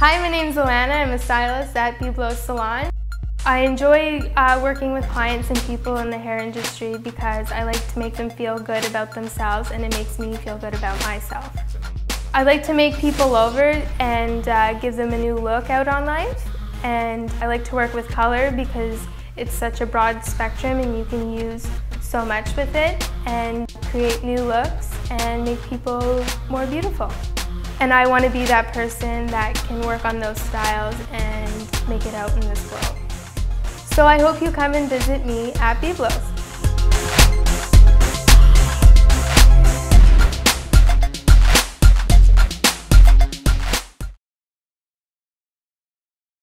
Hi, my name is Alana. I'm a stylist at Byblos Salon. I enjoy uh, working with clients and people in the hair industry because I like to make them feel good about themselves and it makes me feel good about myself. I like to make people over and uh, give them a new look out on life and I like to work with color because it's such a broad spectrum and you can use so much with it and create new looks and make people more beautiful. And I want to be that person that can work on those styles and make it out in this world. So I hope you come and visit me at Byblos.